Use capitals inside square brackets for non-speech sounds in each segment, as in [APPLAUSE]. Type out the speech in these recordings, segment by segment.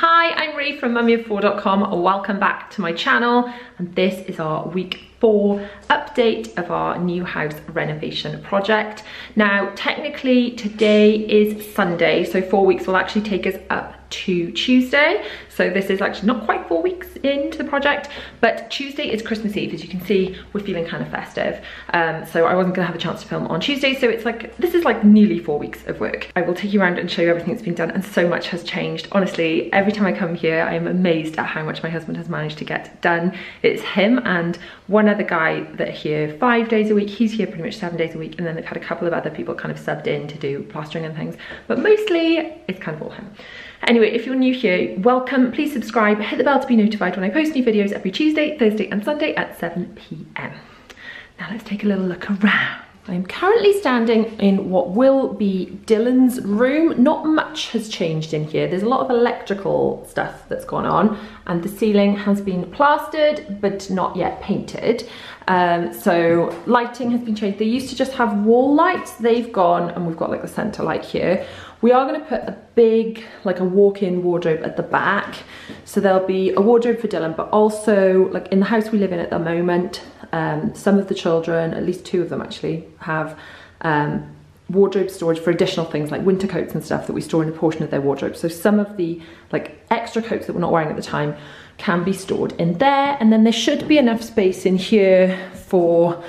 Hi, I'm Rhi from mummyof4.com. Welcome back to my channel. And this is our week four update of our new house renovation project. Now, technically today is Sunday, so four weeks will actually take us up to Tuesday. So this is actually not quite four weeks into the project, but Tuesday is Christmas Eve. As you can see, we're feeling kind of festive. Um, so I wasn't gonna have a chance to film on Tuesday. So it's like, this is like nearly four weeks of work. I will take you around and show you everything that's been done and so much has changed. Honestly, every time I come here, I am amazed at how much my husband has managed to get done. It's him and one other guy that here five days a week. He's here pretty much seven days a week. And then they've had a couple of other people kind of subbed in to do plastering and things. But mostly it's kind of all him. Anyway, if you're new here, welcome. Please subscribe, hit the bell to be notified when I post new videos every Tuesday, Thursday and Sunday at 7 p.m. Now let's take a little look around. I'm currently standing in what will be Dylan's room. Not much has changed in here. There's a lot of electrical stuff that's gone on and the ceiling has been plastered but not yet painted. Um, so lighting has been changed. They used to just have wall lights. They've gone and we've got like the center light here. We are gonna put a big, like a walk-in wardrobe at the back. So there'll be a wardrobe for Dylan, but also like in the house we live in at the moment, um, some of the children, at least two of them actually, have um, wardrobe storage for additional things like winter coats and stuff that we store in a portion of their wardrobe. So some of the like extra coats that we're not wearing at the time can be stored in there. And then there should be enough space in here for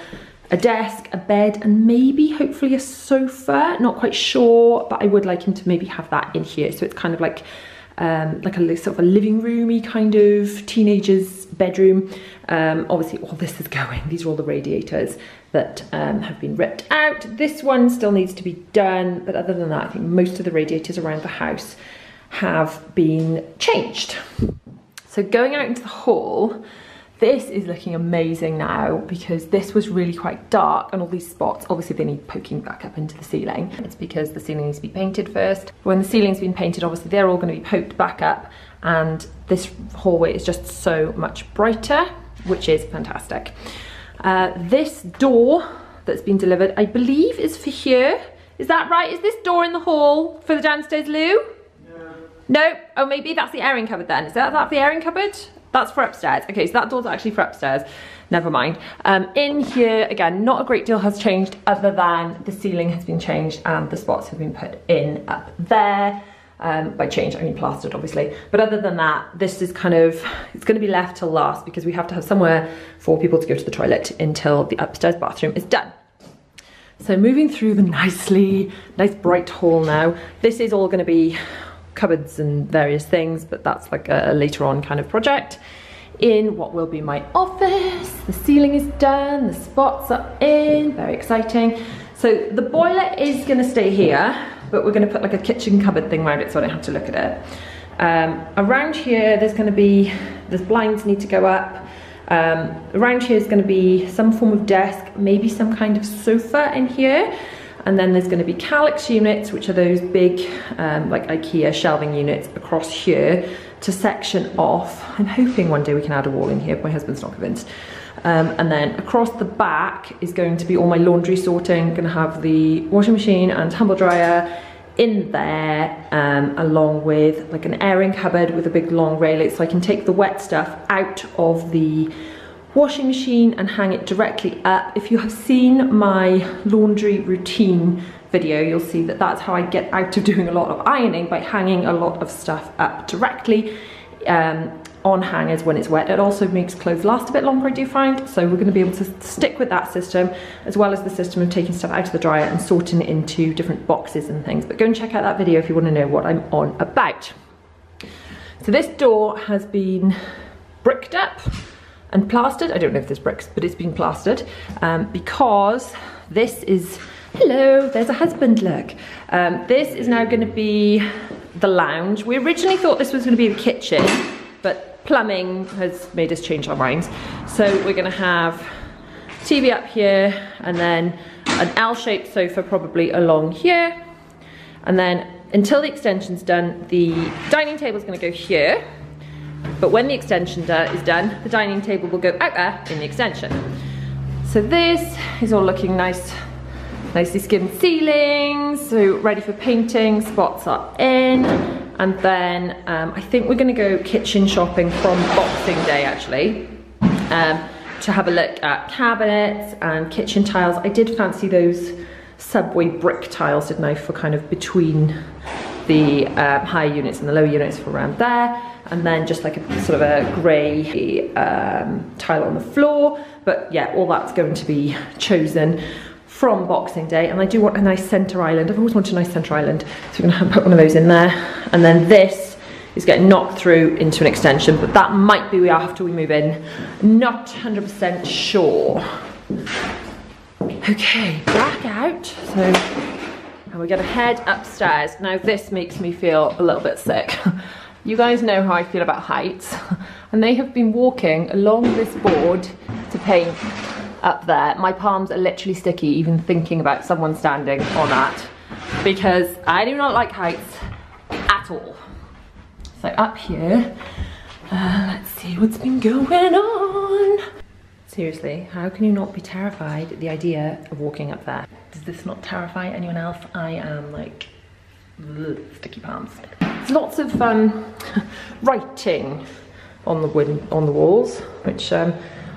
a desk, a bed, and maybe hopefully a sofa. Not quite sure, but I would like him to maybe have that in here. So it's kind of like um, like a sort of a living roomy kind of teenager's bedroom. Um, obviously all this is going. These are all the radiators that um, have been ripped out. This one still needs to be done, but other than that, I think most of the radiators around the house have been changed. So going out into the hall, this is looking amazing now because this was really quite dark and all these spots, obviously they need poking back up into the ceiling. It's because the ceiling needs to be painted first. When the ceiling's been painted, obviously they're all gonna be poked back up and this hallway is just so much brighter, which is fantastic. Uh, this door that's been delivered, I believe is for here. Is that right? Is this door in the hall for the downstairs loo? No. Oh, maybe that's the airing cupboard then. Is that, that the airing cupboard? That's for upstairs. Okay, so that door's actually for upstairs. Never mind. Um, in here, again, not a great deal has changed other than the ceiling has been changed and the spots have been put in up there. Um, by change, I mean plastered, obviously. But other than that, this is kind of, it's gonna be left till last because we have to have somewhere for people to go to the toilet until the upstairs bathroom is done. So moving through the [LAUGHS] nicely, nice bright hall now. This is all gonna be cupboards and various things, but that's like a, a later on kind of project. In what will be my office, the ceiling is done, the spots are in, very exciting. So the boiler is gonna stay here, but we're gonna put like a kitchen cupboard thing around it so I don't have to look at it. Um, around here, there's gonna be, the blinds need to go up. Um, around here is gonna be some form of desk, maybe some kind of sofa in here. And then there's gonna be Kallax units, which are those big, um, like Ikea shelving units across here to section off. I'm hoping one day we can add a wall in here, but my husband's not convinced. Um, and then across the back is going to be all my laundry sorting. Gonna have the washing machine and tumble dryer in there, um, along with like an airing cupboard with a big long railing so I can take the wet stuff out of the washing machine and hang it directly up. If you have seen my laundry routine video, you'll see that that's how I get out of [LAUGHS] doing a lot of ironing by hanging a lot of stuff up directly um, on hangers when it's wet. It also makes clothes last a bit longer, I do find. So we're gonna be able to stick with that system as well as the system of taking stuff out of the dryer and sorting it into different boxes and things. But go and check out that video if you wanna know what I'm on about. So this door has been bricked up and plastered. I don't know if there's bricks, but it's been plastered um, because this is, hello, there's a husband look. Um, this is now gonna be the lounge. We originally thought this was gonna be the kitchen, but plumbing has made us change our minds. So we're gonna have TV up here and then an L-shaped sofa probably along here. And then until the extension's done, the dining table's gonna go here but when the extension is done, the dining table will go out there in the extension. So this is all looking nice, nicely skimmed ceilings, so ready for painting, spots are in. And then um, I think we're gonna go kitchen shopping from Boxing Day actually. Um, to have a look at cabinets and kitchen tiles. I did fancy those subway brick tiles, didn't I, for kind of between the um, higher units and the lower units for around there. And then just like a sort of a grey um, tile on the floor. But yeah, all that's going to be chosen from Boxing Day. And I do want a nice centre island. I've always wanted a nice centre island. So we're gonna put one of those in there. And then this is getting knocked through into an extension, but that might be after we move in. Not 100% sure. Okay, back out. So, and we're gonna head upstairs. Now this makes me feel a little bit sick. [LAUGHS] You guys know how I feel about heights, [LAUGHS] and they have been walking along this board to paint up there. My palms are literally sticky even thinking about someone standing on that because I do not like heights at all. So up here, uh, let's see what's been going on. Seriously, how can you not be terrified at the idea of walking up there? Does this not terrify anyone else? I am like, ugh, sticky palms. Lots of um, [LAUGHS] writing on the wood, on the walls, which, um,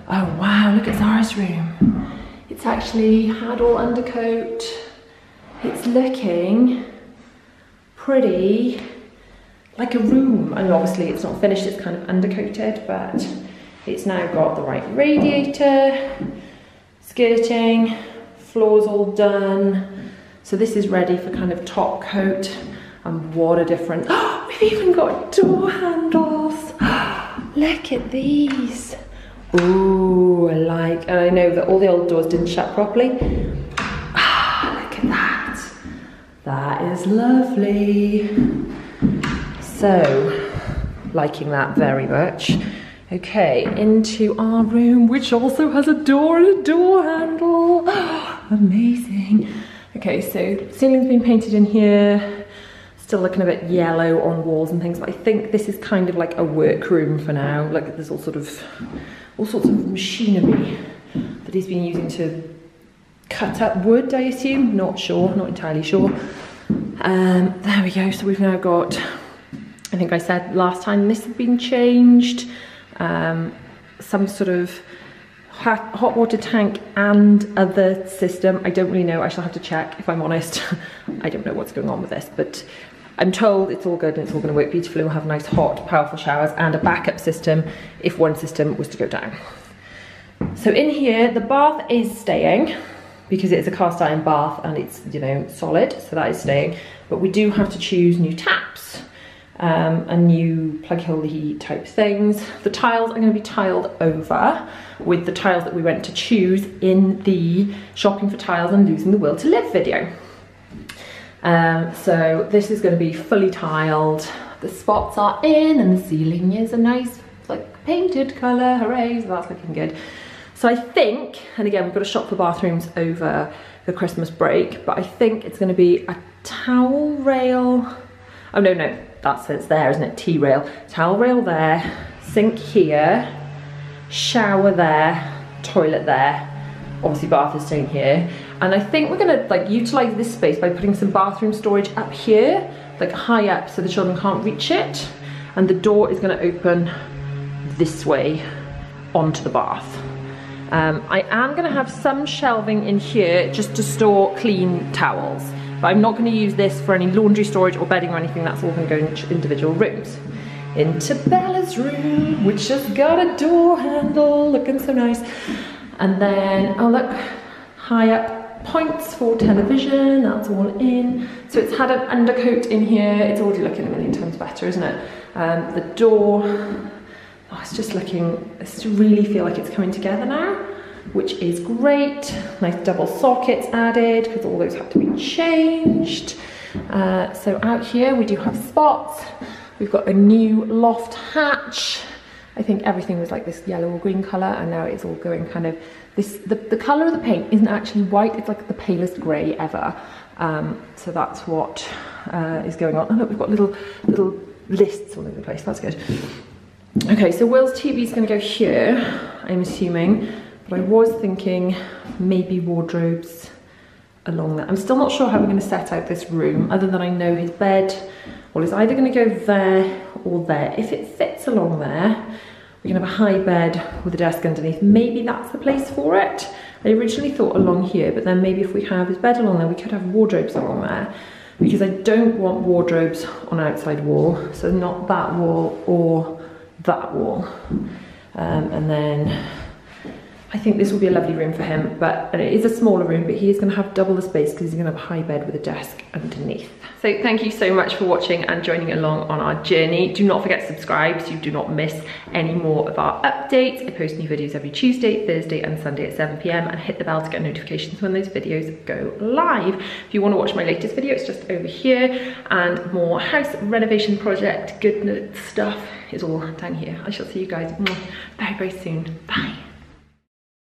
oh wow, look at Zara's room. It's actually had all undercoat. It's looking pretty like a room. And obviously it's not finished, it's kind of undercoated, but it's now got the right radiator, skirting, floors all done. So this is ready for kind of top coat. And what a difference. Oh, [GASPS] we've even got door handles. [GASPS] Look at these. Ooh, I like, and I know that all the old doors didn't shut properly. Ah, [SIGHS] look at that. That is lovely. So, liking that very much. Okay, into our room, which also has a door and a door handle. [GASPS] Amazing. Okay, so ceiling's been painted in here. Still looking a bit yellow on walls and things, but I think this is kind of like a workroom for now. Like there's all sort of, all sorts of machinery that he's been using to cut up wood, I assume. Not sure, not entirely sure. Um, there we go, so we've now got I think I said last time this had been changed. Um, some sort of hot, hot water tank and other system. I don't really know. I shall have to check if I'm honest. [LAUGHS] I don't know what's going on with this, but I'm told it's all good and it's all going to work beautifully. We'll have nice, hot, powerful showers and a backup system if one system was to go down. So in here, the bath is staying because it's a cast iron bath and it's, you know, solid, so that is staying. But we do have to choose new taps um, a new plug hole type things. The tiles are going to be tiled over with the tiles that we went to choose in the shopping for tiles and losing the will to live video. Um, so this is going to be fully tiled. The spots are in and the ceiling is a nice like painted colour, hooray, so that's looking good. So I think, and again we've got to shop for bathrooms over the Christmas break, but I think it's going to be a towel rail, oh no, no, that says there, isn't it? T-rail. Towel rail there, sink here, shower there, toilet there. Obviously bath is staying here. And I think we're gonna like utilize this space by putting some bathroom storage up here, like high up so the children can't reach it. And the door is gonna open this way onto the bath. Um, I am gonna have some shelving in here just to store clean towels. But I'm not going to use this for any laundry storage or bedding or anything. That's all to go in individual rooms. Into Bella's room, which has got a door handle, looking so nice. And then, oh look, high up points for television, that's all in. So it's had an undercoat in here. It's already looking a million times better, isn't it? Um, the door, oh, it's just looking, I just really feel like it's coming together now which is great. Nice double sockets added because all those have to be changed. Uh, so out here we do have spots. We've got a new loft hatch. I think everything was like this yellow or green colour and now it's all going kind of this the, the colour of the paint isn't actually white it's like the palest grey ever. Um, so that's what uh, is going on. Oh look we've got little little lists all over the place. That's good. Okay so Will's TV is going to go here I'm assuming. But I was thinking maybe wardrobes along there. I'm still not sure how we're gonna set out this room, other than I know his bed, well, it's either gonna go there or there. If it fits along there, we can have a high bed with a desk underneath. Maybe that's the place for it. I originally thought along here, but then maybe if we have his bed along there, we could have wardrobes along there because I don't want wardrobes on an outside wall. So not that wall or that wall. Um, and then I think this will be a lovely room for him, but it is a smaller room, but he is gonna have double the space because he's gonna have a high bed with a desk underneath. So thank you so much for watching and joining along on our journey. Do not forget to subscribe so you do not miss any more of our updates. I post new videos every Tuesday, Thursday and Sunday at 7 p.m. and hit the bell to get notifications when those videos go live. If you want to watch my latest video, it's just over here and more house renovation project good stuff is all down here. I shall see you guys very, very soon. Bye.